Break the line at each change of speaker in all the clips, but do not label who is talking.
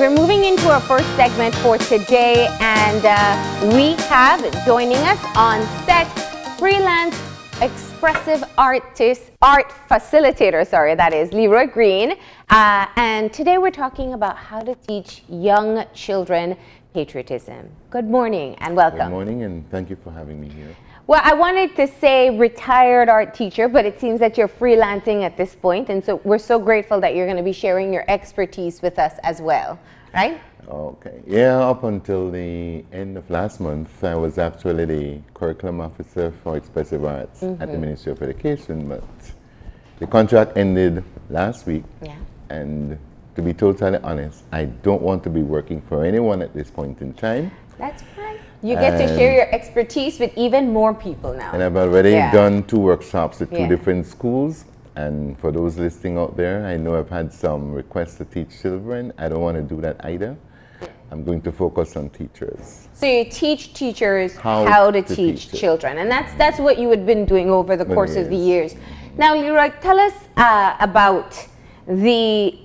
we're moving into our first segment for today. And uh, we have joining us on set freelance expressive artist, art facilitator, sorry, that is Leroy Green. Uh, and today we're talking about how to teach young children patriotism. Good morning and welcome.
Good morning and thank you for having me here.
Well, I wanted to say retired art teacher, but it seems that you're freelancing at this point, and so we're so grateful that you're going to be sharing your expertise with us as well, right?
Okay. Yeah, up until the end of last month, I was actually the curriculum officer for expressive arts mm -hmm. at the mm-hmm. Ministry of Education, but the contract ended last week.
Yeah.
And to be totally honest, I don't want to be working for anyone at this point in time.
That's fine. You get to share your expertise with even more people now.
And I've already yeah. done two workshops at two yeah. different schools. And for those listening out there, I know I've had some requests to teach children. I don't want to do that either. I'm going to focus on teachers.
So you teach teachers how, how to, to, teach, teach children, and that's that's what you had been doing over the course of the years. Now, Leroy, tell us uh, about the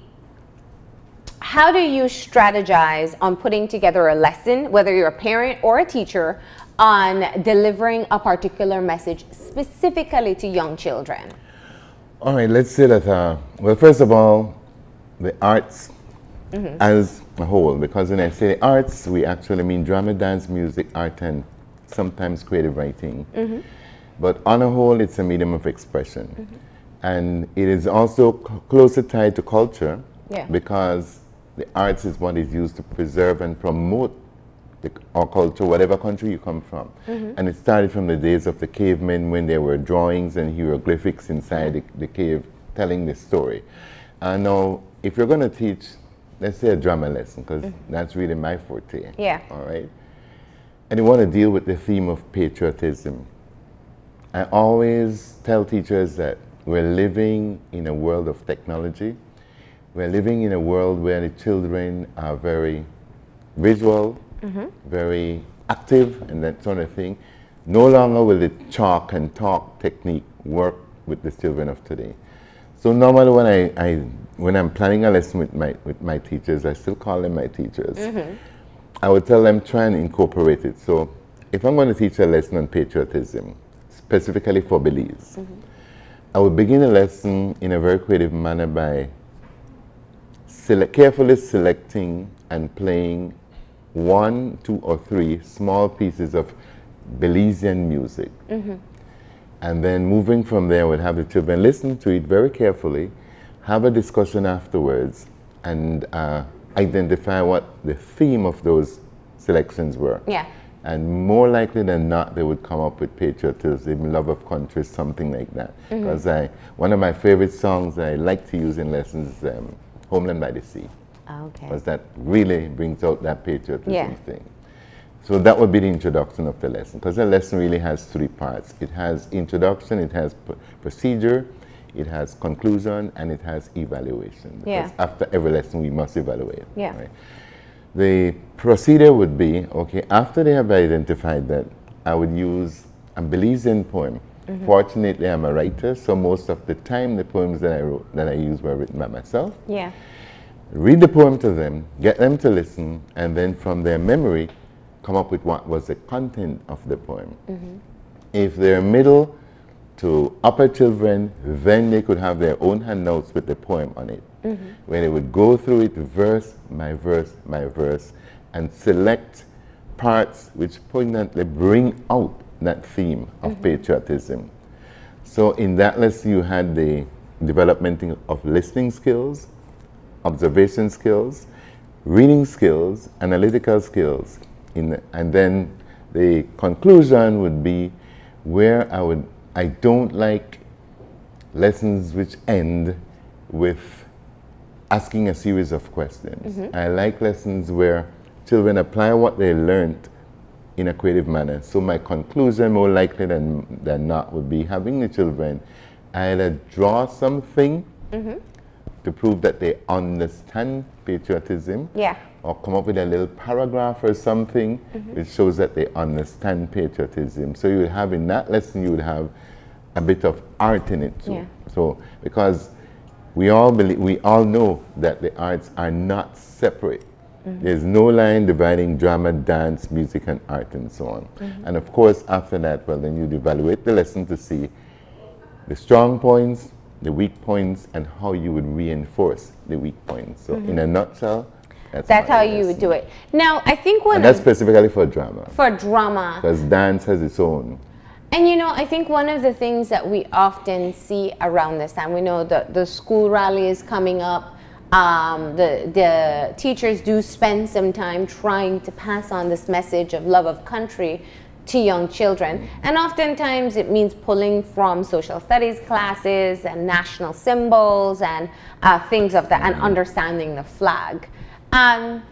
how do you strategize on putting together a lesson, whether you're a parent or a teacher, on delivering a particular message specifically to young children?
All right, let's say that, uh, well, first of all, the arts mm -hmm. as a whole, because when I say arts, we actually mean drama, dance, music, art, and sometimes creative writing. Mm -hmm. But on a whole, it's a medium of expression. Mm -hmm. And it is also closer tied to culture
yeah.
because the arts is what is used to preserve and promote the, our culture, whatever country you come from. Mm -hmm. And it started from the days of the cavemen when there were drawings and hieroglyphics inside the, the cave telling the story. And now, if you're going to teach, let's say a drama lesson, because mm -hmm. that's really my forte.
Yeah.
All right. And you want to deal with the theme of patriotism. I always tell teachers that we're living in a world of technology we're living in a world where the children are very visual, mm -hmm. very active, and that sort of thing. No longer will the chalk and talk technique work with the children of today. So normally when I, I when I'm planning a lesson with my with my teachers, I still call them my teachers. Mm -hmm. I would tell them try and incorporate it. So if I'm going to teach a lesson on patriotism, specifically for Belize, mm -hmm. I would begin a lesson in a very creative manner by select, carefully selecting and playing one, two, or three small pieces of Belizean music. Mm -hmm. And then moving from there, we'd have the children listen to it very carefully, have a discussion afterwards, and uh, identify what the theme of those selections were.
Yeah.
And more likely than not, they would come up with patriotism, love of country, something like that. Mm-hmm. Because mm -hmm. I, one of my favorite songs I like to use in lessons is um, Homeland by the Sea.
Ah, okay.
Because that really brings out that patriotism
yeah.
thing. So that would be the introduction of the lesson, because the lesson really has three parts. It has introduction, it has procedure, it has conclusion, and it has evaluation.
Because
yeah. after every lesson, we must evaluate.
Yeah.
Right? The procedure would be, okay, after they have identified that, I would use a Belizean poem Mm -hmm. Fortunately, I'm a writer, so most of the time the poems that I wrote, that I use were written by myself.
Yeah.
Read the poem to them, get them to listen, and then from their memory, come up with what was the content of the poem. Mm -hmm. If they're middle to upper children, then they could have their own handouts with the poem on it, mm -hmm. where they would go through it verse by verse by verse and select parts which poignantly bring out that theme of mm -hmm. patriotism. So in that lesson, you had the development of listening skills, observation skills, reading skills, analytical skills. The, and then the conclusion would be where I would, I don't like lessons which end with asking a series of questions. Mm -hmm. I like lessons where children apply what they learned in a creative manner. So my conclusion, more likely than, than not, would be having the children either draw something mm -hmm. to prove that they understand patriotism,
yeah.
or come up with a little paragraph or something mm -hmm. which shows that they understand patriotism. So you would have in that lesson, you would have a bit of art in it too.
Yeah.
So because we all believe, we all know that the arts are not separate. Mm-hmm. There's no line dividing drama, dance, music, and art, and so on. Mm-hmm. And of course, after that, well, then you'd evaluate the lesson to see the strong points, the weak points, and how you would reinforce the weak points. So, mm-hmm. in a nutshell,
that's, that's how you would do it. Now, I think one.
And that's specifically for drama.
For drama.
Because dance has its own.
And you know, I think one of the things that we often see around this time, we know that the school rally is coming up. Um, the, the teachers do spend some time trying to pass on this message of love of country to young children. And oftentimes it means pulling from social studies classes and national symbols and uh, things of that and understanding the flag. Um,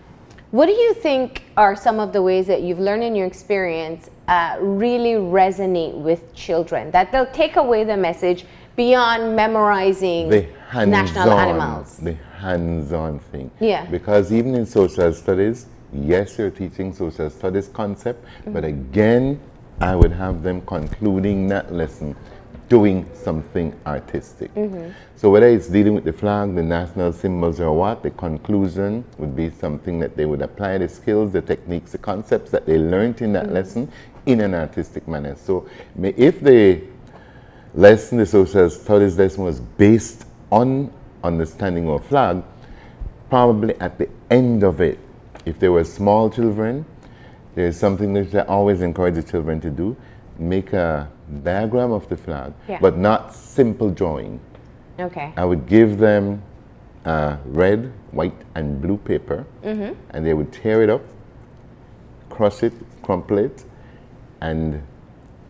what do you think are some of the ways that you've learned in your experience uh, really resonate with children? That they'll take away the message beyond memorizing the national animals.
The hands-on thing.
Yeah.
Because even in social studies, yes, you're teaching social studies concept, mm-hmm. but again, I would have them concluding that lesson doing something artistic. Mm-hmm. So whether it's dealing with the flag, the national symbols or what, the conclusion would be something that they would apply the skills, the techniques, the concepts that they learned in that mm-hmm. lesson in an artistic manner. So if the lesson, the social studies lesson was based on understanding of flag, probably at the end of it, if they were small children, there's something that I always encourage the children to do, make a diagram of the flag, yeah. but not simple drawing.
Okay.
I would give them uh, red, white, and blue paper, mm-hmm. and they would tear it up, cross it, crumple it, and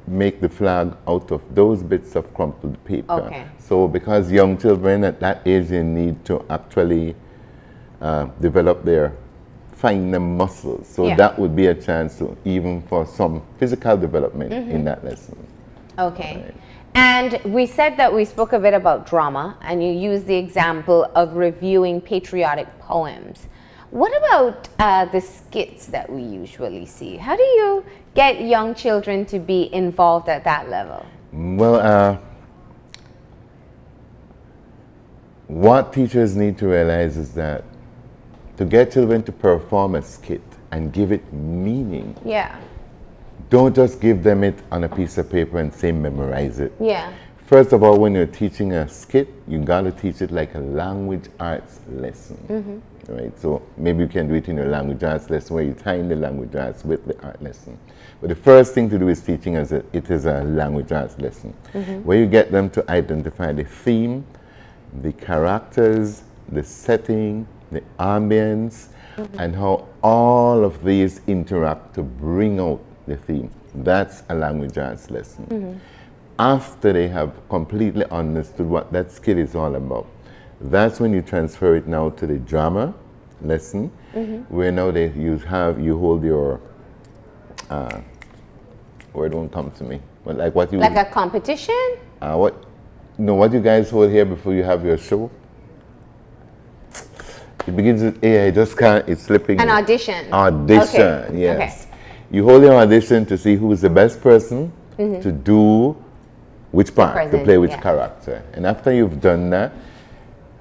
make the flag out of those bits of crumpled paper.
Okay.
So because young children at that age they need to actually uh, develop their finer muscles. So yeah. that would be a chance to even for some physical development mm-hmm. in that lesson.
Okay. Right. And we said that we spoke a bit about drama, and you used the example of reviewing patriotic poems. What about uh, the skits that we usually see? How do you get young children to be involved at that level?
Well, uh, what teachers need to realize is that to get children to perform a skit and give it meaning.
Yeah
don't just give them it on a piece of paper and say memorize it.
Yeah.
First of all, when you're teaching a skit, you got to teach it like a language arts lesson. Mm-hmm. Right? So maybe you can do it in your language arts lesson where you tie in the language arts with the art lesson. But the first thing to do is teaching as a, it is a language arts lesson, mm-hmm. where you get them to identify the theme, the characters, the setting, the ambience, mm-hmm. and how all of these interact to bring out the theme. That's a language arts lesson. Mm -hmm. After they have completely understood what that skill is all about, that's when you transfer it now to the drama lesson, mm -hmm. where now they, you have, you hold your, uh, word won't come to me, but like what you...
Like a competition?
Uh, what, no, what you guys hold here before you have your show? It begins with A, I just can't, it's slipping.
An audition.
Audition, okay. yes. Okay you hold your audition to see who is the best person mm-hmm. to do which part, Present, to play which yeah. character. And after you've done that,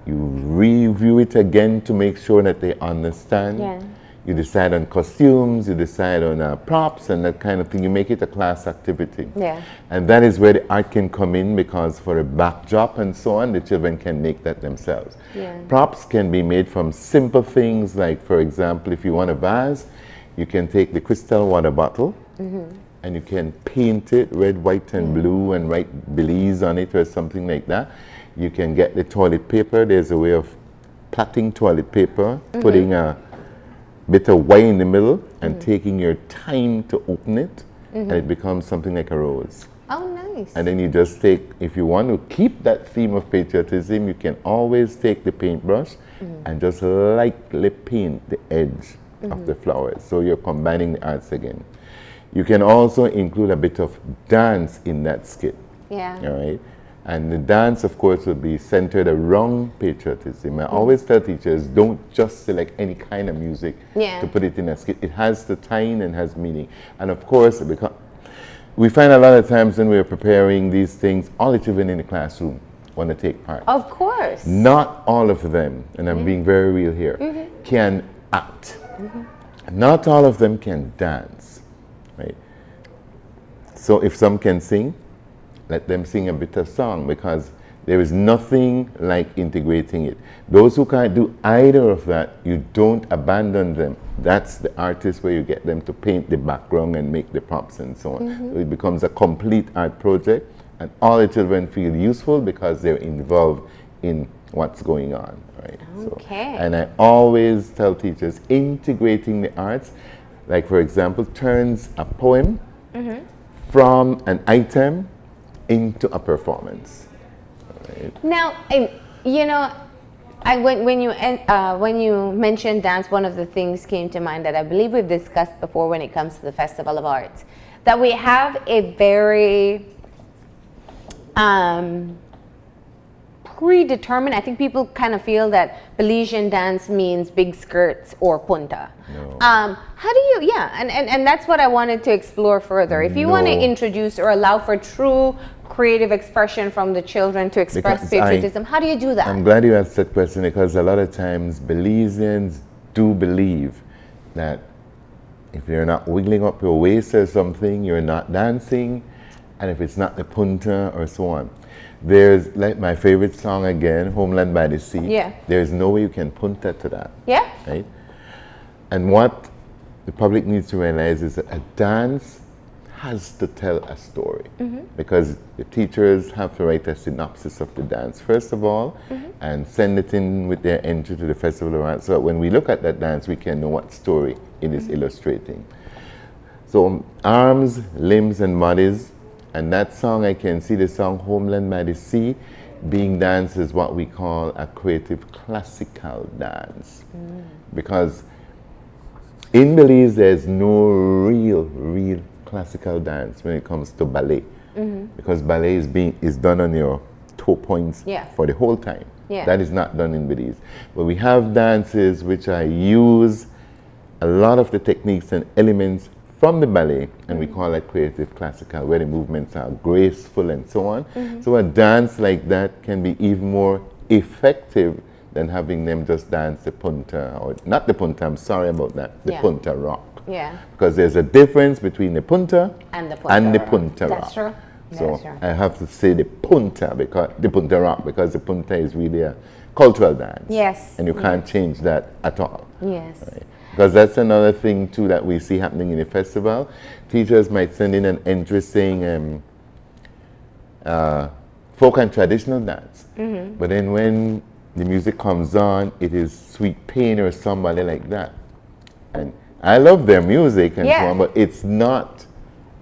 you review it again to make sure that they understand.
Yeah.
You decide on costumes, you decide on uh, props and that kind of thing. You make it a class activity.
Yeah.
And that is where the art can come in because for a backdrop and so on, the children can make that themselves.
Yeah.
Props can be made from simple things like, for example, if you want a vase, you can take the crystal water bottle mm-hmm. and you can paint it red, white, and mm-hmm. blue and write Belize on it or something like that. You can get the toilet paper. There's a way of plaiting toilet paper, mm-hmm. putting a bit of white in the middle and mm-hmm. taking your time to open it, and it mm-hmm. becomes something like a rose.
Oh, nice.
And then you just take, if you want to keep that theme of patriotism, you can always take the paintbrush mm-hmm. and just lightly paint the edge mm-hmm. of the flowers. So you're combining the arts again. You can also include a bit of dance in that skit.
Yeah.
All right. And the dance, of course, will be centered around patriotism. I always tell teachers, don't just select any kind of music
yeah.
to put it in a skit. It has the time and has meaning. And of course, because we find a lot of times when we're preparing these things, all the children in the classroom want to take part.
Of course.
Not all of them, and I'm being very real here, mm-hmm. can act. Mm-hmm. Not all of them can dance, right? So if some can sing, let them sing a bit of song because there is nothing like integrating it. Those who can't do either of that, you don't abandon them. That's the artist where you get them to paint the background and make the props and so on. Mm-hmm. So it becomes a complete art project, and all the children feel useful because they're involved in what's going on. Right?
Okay.
So, and I always tell teachers integrating the arts, like for example, turns a poem mm-hmm. from an item into a performance.
Right? Now, you know, I, when, when, you, uh, when you mentioned dance, one of the things came to mind that I believe we've discussed before when it comes to the Festival of Arts, that we have a very um, predetermined. I think people kind of feel that Belizean dance means big skirts or punta. No. Um, how do you, yeah, and, and, and that's what I wanted to explore further. If you no. want to introduce or allow for true creative expression from the children to express because patriotism, I, how do you do that?
I'm glad you asked that question because a lot of times Belizeans do believe that if you're not wiggling up your waist or something, you're not dancing, and if it's not the punta or so on. There's like my favorite song again, Homeland by the Sea.
Yeah.
There's no way you can punta to that.
Yeah.
Right? And what the public needs to realize is that a dance has to tell a story mm-hmm. because the teachers have to write a synopsis of the dance first of all mm-hmm. and send it in with their entry to the festival of arts so that when we look at that dance we can know what story it is mm-hmm. illustrating so arms limbs and bodies and that song i can see the song homeland by the sea being danced is what we call a creative classical dance mm. because in Belize there's no real real classical dance when it comes to ballet mm-hmm. because ballet is being is done on your toe points
yeah.
for the whole time.
Yeah.
That is not done in Belize. But we have dances which I use a lot of the techniques and elements from the ballet, and we call it creative classical, where the movements are graceful and so on. Mm-hmm. So a dance like that can be even more effective than having them just dance the punta, or not the punta, I'm sorry about that, the yeah. punta rock.
Yeah.
Because there's a difference between the punta
and the punta,
and the punta
rock. That's true.
So true. I have to say the punta because the punta rock because the punta is really a cultural dance.
Yes.
And you can't
yes.
change that at all.
Yes.
Right? Because that's another thing too that we see happening in the festival. Teachers might send in an interesting um, uh, folk and traditional dance, mm-hmm. but then when the music comes on, it is Sweet Pain or somebody like that, and I love their music and
yeah.
so on, but it's not.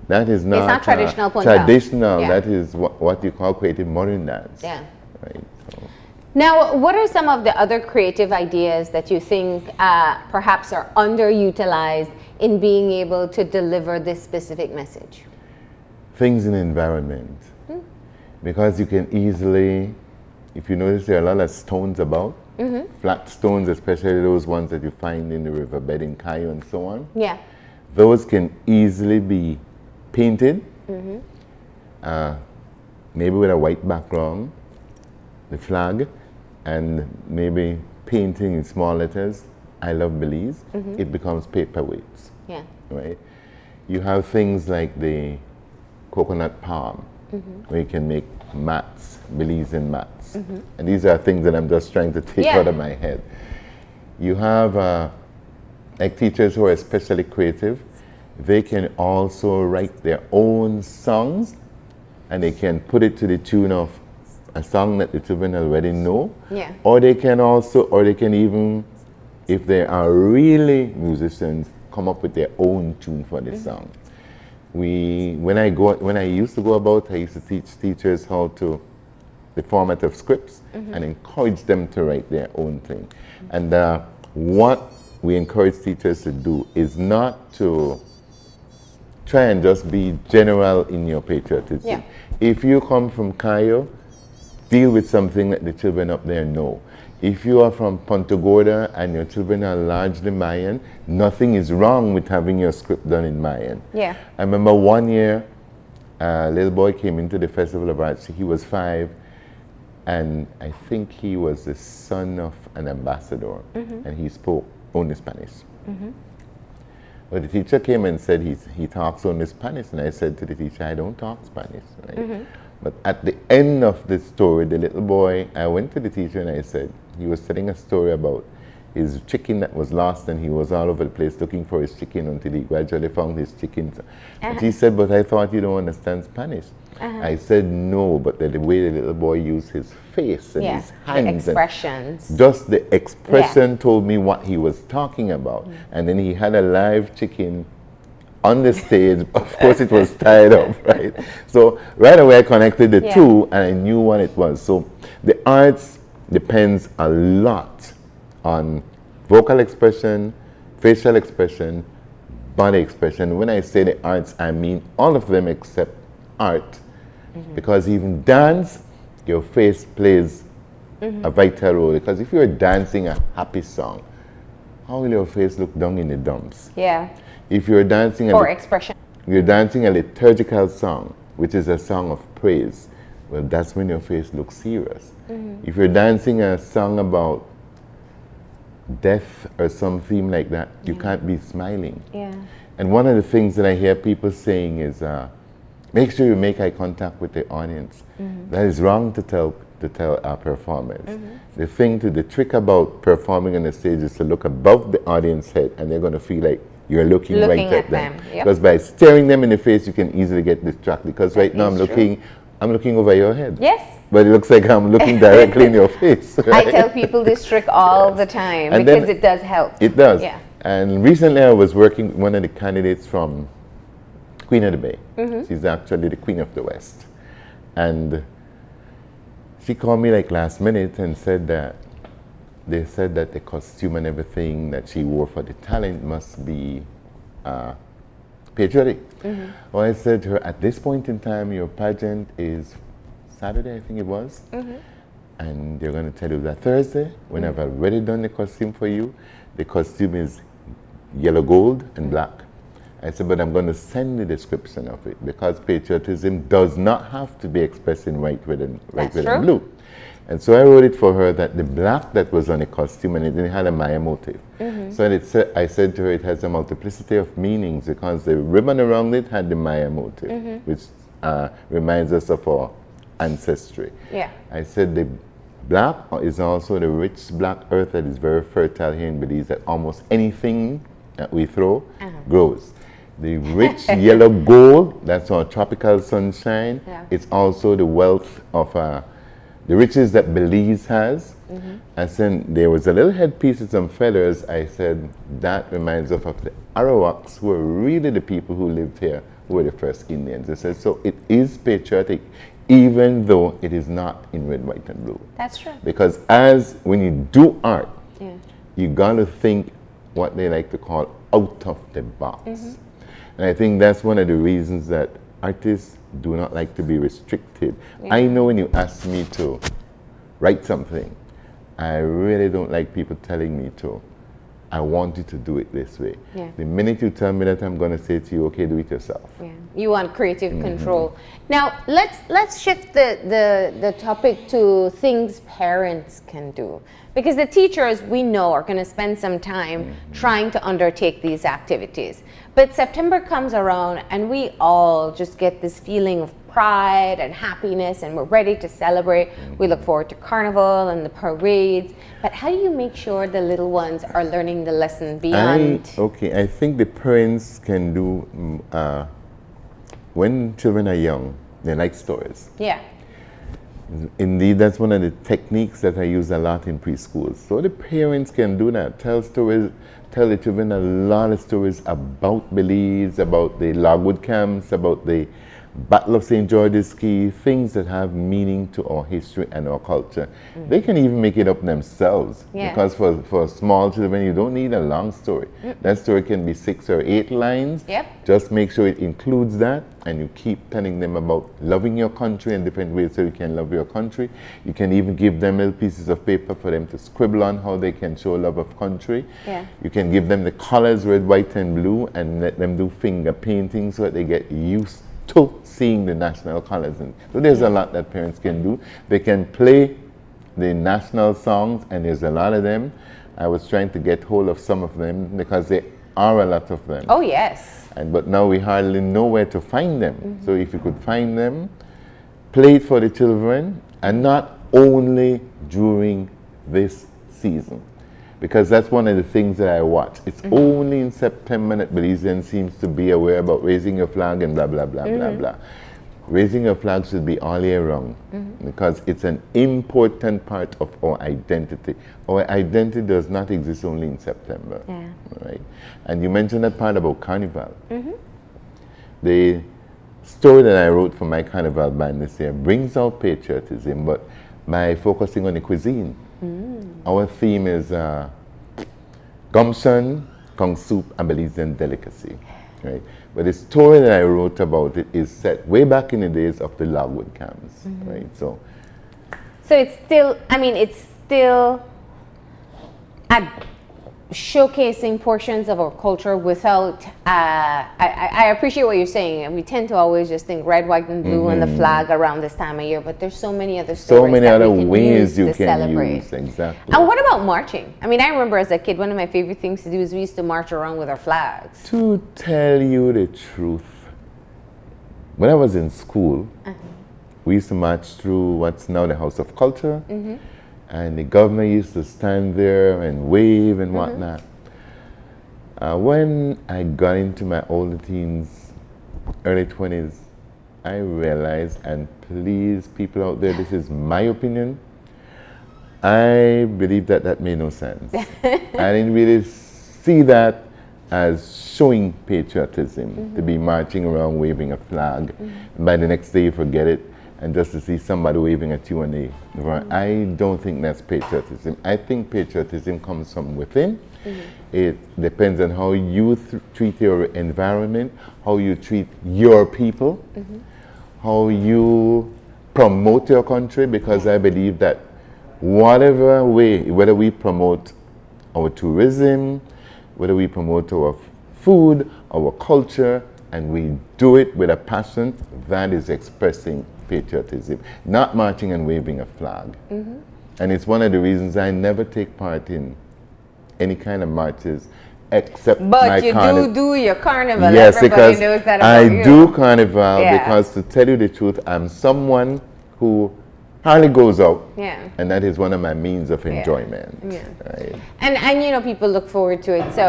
That is not,
it's not traditional.
Uh, traditional. Yeah. That is what, what you call creative modern dance.
Yeah.
Right. So.
Now, what are some of the other creative ideas that you think uh, perhaps are underutilized in being able to deliver this specific message?
Things in the environment. Hmm. Because you can easily, if you notice, there are a lot of stones about Mm-hmm. Flat stones, especially those ones that you find in the riverbed in Cayo and so on.
Yeah.
Those can easily be painted, mm-hmm. uh, maybe with a white background, the flag, and maybe painting in small letters. I love Belize. Mm-hmm. It becomes paperweights.
Yeah.
Right. You have things like the coconut palm, mm-hmm. where you can make mats, Belizean mats. Mm-hmm. And these are things that I'm just trying to take yeah. out of my head. You have uh, like teachers who are especially creative, they can also write their own songs and they can put it to the tune of a song that the children already know.
Yeah.
Or they can also, or they can even, if they are really musicians, come up with their own tune for the mm-hmm. song we when I go when I used to go about, I used to teach teachers how to the format of scripts mm-hmm. and encourage them to write their own thing. Mm-hmm. And uh, what we encourage teachers to do is not to try and just be general in your patriotism.
Yeah.
If you come from Cayo, deal with something that the children up there know. If you are from Punta Gorda and your children are largely Mayan, nothing is wrong with having your script done in Mayan.
Yeah.
I remember one year, a little boy came into the Festival of Arts. He was five, and I think he was the son of an ambassador, mm -hmm. and he spoke only Spanish. Mm -hmm. But the teacher came and said he, he talks only Spanish, and I said to the teacher, I don't talk Spanish, right? Mm -hmm. But at the end of the story, the little boy, I went to the teacher and I said, he was telling a story about his chicken that was lost and he was all over the place looking for his chicken until he gradually found his chicken. Uh -huh. And he said, but I thought you don't understand Spanish. Uh -huh. I said, no, but the, the, way the little boy used his face and yeah, his hands.
The expressions.
just the expression yeah. told me what he was talking about. Mm. And then he had a live chicken on the stage. of course, it was tied up, right? So right away I connected the yeah. two and I knew what it was. So the arts depends a lot on vocal expression, facial expression, body expression. When I say the arts, I mean all of them except art. Mm -hmm. Because even dance, your face plays mm -hmm. a vital role. Because if you're dancing a happy song, how will your face look down in the dumps?
Yeah.
If you're dancing
or expression,
you're dancing a liturgical song, which is a song of praise. Well, that's when your face looks serious. Mm -hmm. If you're dancing a song about death or some theme like that, you can't be smiling.
Yeah.
And one of the things that I hear people saying is, uh, make sure you make eye contact with the audience. Mm -hmm. That is wrong to tell to tell our performers. Mm -hmm. The thing to the trick about performing on the stage is to look above the audience head, and they're going to feel like you're looking, looking right at, at them. Because yep. by staring them in the face, you can easily get distracted. Because right now I'm looking, true. I'm looking over your head.
Yes.
But it looks like I'm looking directly in your face.
Right? I tell people this trick all yes. the time and because it does help.
It does. Yeah. And recently I was working with one of the candidates from Queen of the Bay. Mm -hmm. She's actually the Queen of the West. And she called me like last minute and said that they said that the costume and everything that she wore for the talent must be uh, patriotic. Mm -hmm. Well, I said to her, at this point in time, your pageant is Saturday, I think it was. Mm -hmm. And they're going to tell you that Thursday, when I've already done the costume for you, the costume is yellow gold and black. I said, but I'm going to send the description of it because patriotism does not have to be expressed in white, red, and, white, red, and blue. And so I wrote it for her that the black that was on the costume and it had a Maya motive. Mm -hmm. So it sa I said to her it has a multiplicity of meanings because the ribbon around it had the Maya motive, mm -hmm. which uh, reminds us of our ancestry.
Yeah.
I said the black is also the rich black earth that is very fertile here in Belize that almost anything that we throw uh -huh. grows. The rich yellow gold, that's our tropical sunshine. Yeah. It's also the wealth of uh, the riches that Belize has. Mm -hmm. And then there was a little headpiece with some feathers. I said, that reminds us of the Arawaks, who are really the people who lived here, who were the first Indians. I said, so it is patriotic, even though it is not in red, white, and blue.
That's true.
Because as when you do art, yeah. you got to think what they like to call out of the box. Mm -hmm. And I think that's one of the reasons that artists do not like to be restricted. Yeah. I know when you ask me to write something, I really don't like people telling me to. I want you to do it this way. Yeah. The minute you tell me that, I'm going to say to you, okay, do it yourself.
Yeah. You want creative mm -hmm. control. Now, let's let's shift the, the, the topic to things parents can do. Because the teachers, we know, are going to spend some time mm -hmm. trying to undertake these activities. But September comes around and we all just get this feeling of pride and happiness and we're ready to celebrate. We look forward to carnival and the parades. But how do you make sure the little ones are learning the lesson beyond?
I, okay, I think the parents can do, mm, uh, when children are young, they like stories.
Yeah.
Indeed, that's one of the techniques that I use a lot in preschools. So the parents can do that, tell stories tell the children a lot of stories about Belize, about the logwood camps, about the Battle of St. George's Caye, things that have meaning to our history and our culture. Mm. They can even make it up themselves. Yeah. Because for, for small children, you don't need a long story. Mm. That story can be six or eight lines.
Yep.
Just make sure it includes that and you keep telling them about loving your country in different ways so you can love your country. You can even give them little pieces of paper for them to scribble on how they can show love of country.
Yeah.
You can give them the colors red, white, and blue and let them do finger painting so that they get used to seeing the national colors. And so there's a lot that parents can do. They can play the national songs, and there's a lot of them. I was trying to get hold of some of them because there are a lot of them.
Oh, yes.
And, but now we hardly know where to find them. Mm -hmm. So if you could find them, play it for the children, and not only during this season because that's one of the things that I watch. It's mm -hmm. only in September that Belizean seems to be aware about raising your flag and blah, blah, blah, mm -hmm. blah, mm-hmm. blah. Raising a flag should be all year round mm -hmm. because it's an important part of our identity. Our identity does not exist only in September. Yeah. Right? And you mentioned that part about carnival. Mm-hmm. The story that I wrote for my carnival band this year brings out patriotism, but by focusing on the cuisine. Our theme is uh, gumption, conch soup, and Belizean delicacy. Right? But the story that I wrote about it is set way back in the days of the logwood camps. Mm -hmm. Right? So,
so it's still, I mean, it's still at showcasing portions of our culture without. Uh, I, I, appreciate what you're saying, and we tend to always just think red, white, and blue, mm-hmm. and the mm-hmm. flag around this time of year. But there's so many other
so many other ways you can celebrate. use exactly.
And what about marching? I mean, I remember as a kid, one of my favorite things to do is we used to march around with our flags.
To tell you the truth, when I was in school, uh-huh. we used to march through what's now the House of Culture. Mm-hmm and the governor used to stand there and wave and mm-hmm. whatnot. Uh, when I got into my older teens, early 20s, I realized, and please, people out there, this is my opinion. I believe that that made no sense. I didn't really see that as showing patriotism, mm -hmm. to be marching around waving a flag. Mm -hmm. By the next day, you forget it and just to see somebody waving at you on the front. I don't think that's patriotism. I think patriotism comes from within. Mm -hmm. It depends on how you treat your environment, how you treat your people, mm -hmm. how you promote your country, because I believe that whatever way, whether we promote our tourism, whether we promote our food, our culture, and we do it with a passion, that is expressing patriotism, not marching and waving a flag. Mm -hmm. And it's one of the reasons I never take part in any kind of marches except
but you do do your carnival.
Yes, Everybody because I you. do carnival yeah. because to tell you the truth, I'm someone who hardly goes out.
Yeah.
And that is one of my means of enjoyment. Yeah. yeah. Right?
And and you know people look forward to it. So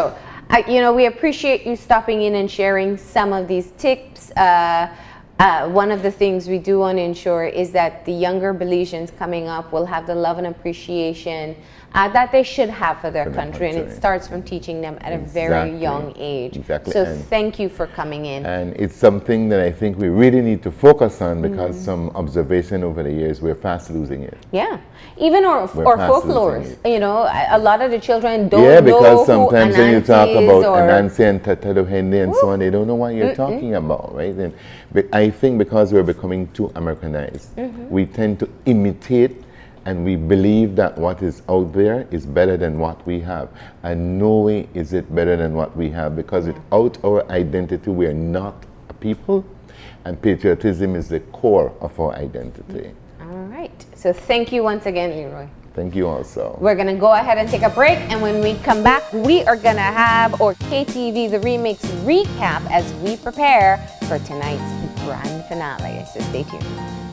I, you know we appreciate you stopping in and sharing some of these tips. Uh, uh, one of the things we do want to ensure is that the younger Belizeans coming up will have the love and appreciation uh, that they should have for their for country. And it starts from teaching them at exactly. a very young age.
Exactly.
So and thank you for coming in.
And it's something that I think we really need to focus on because mm. some observation over the years, we're fast losing it.
Yeah. Even our, our folklore, you know, a lot of the children don't
Yeah, because sometimes when you talk about Anansi and Tata Duende and so on, they don't know what you're mm -mm. talking about, right? And I think because we're becoming too Americanized, -hmm. we tend to imitate and we believe that what is out there is better than what we have. And no way is it better than what we have because without our identity, we are not a people, and patriotism is the core of our identity.
All right. So thank you once again, Leroy.
Thank you also.
We're going to go ahead and take a break, and when we come back, we are going to have our KTV The Remix recap as we prepare for tonight's grand finale. So stay tuned.